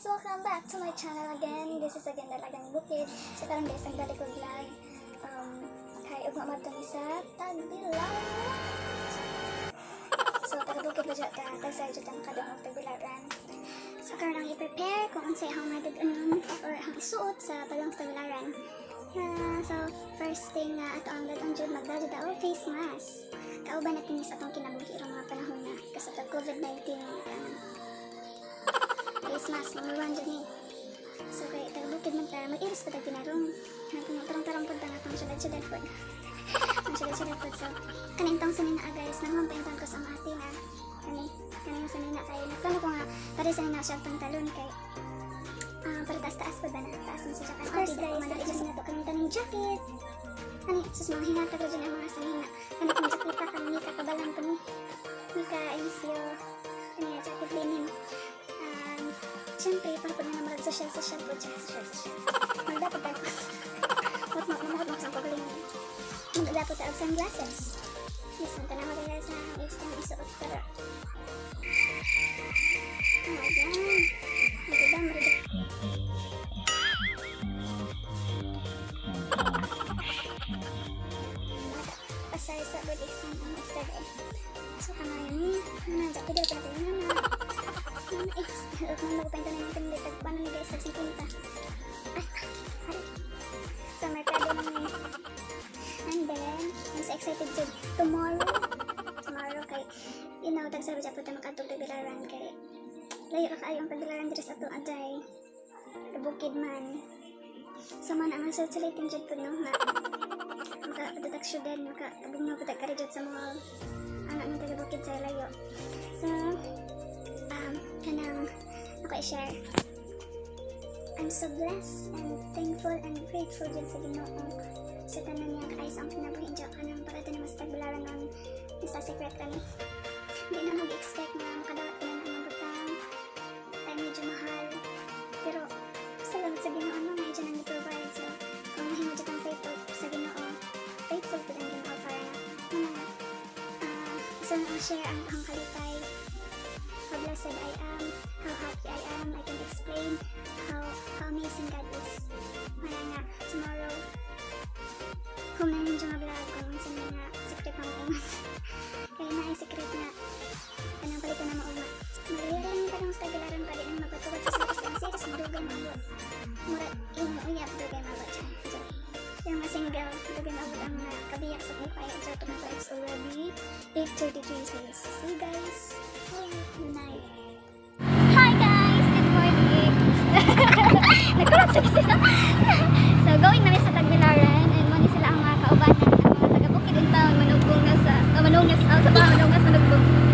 guys! Welcome back to my channel again. This is again Dalagang Bukid. So karon guys, ang balik ko vlog. Um, kay ugma ni sa Tagbilaran. So taga bukid ba dyan ka? Tagsa dyan ang kadong Tagbilaran. So karon ang i-prepare kung unsay ang matag anon or ang isuot sa balong Tagbilaran. Uh, so first thing na ato ang latang dyan magdali daw face mask. Kauban natin sa atong kinabuhi mga panahon na kasi sa COVID-19 um, number one dyan eh. So kay tagbukid man ta mag-iris pa tag pinarong. Nagpung tarong-tarong pud ta atong syudad-syudad pud. Ang syudad-syudad pud so kaning tong sanina ah, guys nanghumpay ko sa mga ate na kani kaning sanina kay nagkano ko nga para sanina siya pantalon kay ah para taas-taas pa ba na taas mo siya kan first guys man adjust na to kaning taning jacket Ani, sus mga hinata ko dyan ang mga sanina. Ani kung jacket ka kami ka kabalan ko ni. Mika Isyo. Ani jacket denim. Siyempre, para na naman sa shell, sa shell po, sa shell, sa shell. Magdapat tayo. Wat mo, namahot mo sa pagaling. Magdapat tayo sunglasses. Yes, ang tanaw tayo sa isang isuot para. Oh, yan. Layo ka kayo ang pagbilaran dito sa ato aday. Bukid man. Sa man ang susulitin dyan po no, nga. Maka-patatak syudad, maka-abong na patak ka sa mall. Anak ng taga-bukid sa layo. So, um, kanang ako i-share. I'm so blessed and thankful and grateful din sa Ginoo sa tanan niya kaayos ang kinabuhin dyan kanang para ito na mas tagbularan ng isa secret kami. Hindi na mag-expect na share ang ang kalipay how blessed I am, how happy I am, I can explain how how amazing God is. Kaya nga, tomorrow, kung namin dyan nga vlog, kung sa mga na mo Mga single, dugay mabot ang uh, kabiyak sa kupay. Diyan, ito it's already 8.33 series. See you guys. Good night. Hi guys! Good morning! Nagkulat sa sila. so, going namin sa Tagbilaran and muna sila ang mga kaubanan ng mga taga-bukid in town. Manugbong na sa... Oh, manungas. Oh, sa ba? Manungas, manugbong.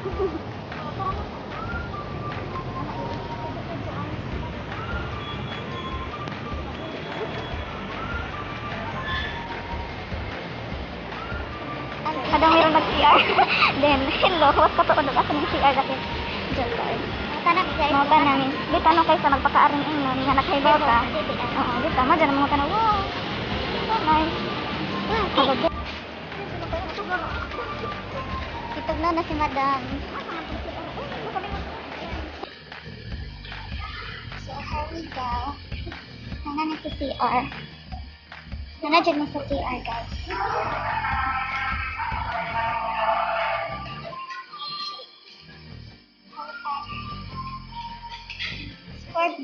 Kadang meron nag-CR. Then, hello, was ka tuod ako ng CR dati. Diyan ka. Mga ka namin. Di tanong kayo sa magpakaaring ingnon nga nakaibaw ka. Oo, di tama dyan mga tanong. Wow, so nice. Kitog na na si madam. So, here we go. Nana na CR. Nana dyan mo sa CR, guys. Squad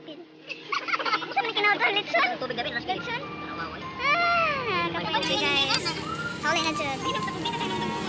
na apil. Saan na kinaw to litson? Tubig gabi nas litson. Ah, kapit guys. Hauli na jud.